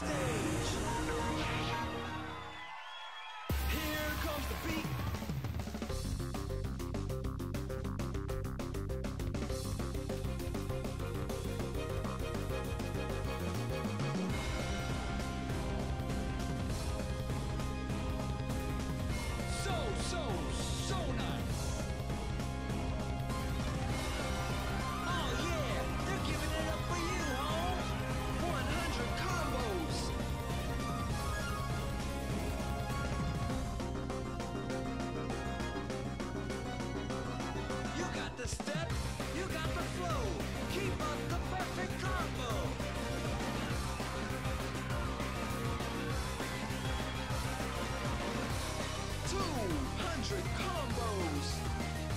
Stay. Step, you got the flow. Keep up the perfect combo. Two hundred combos.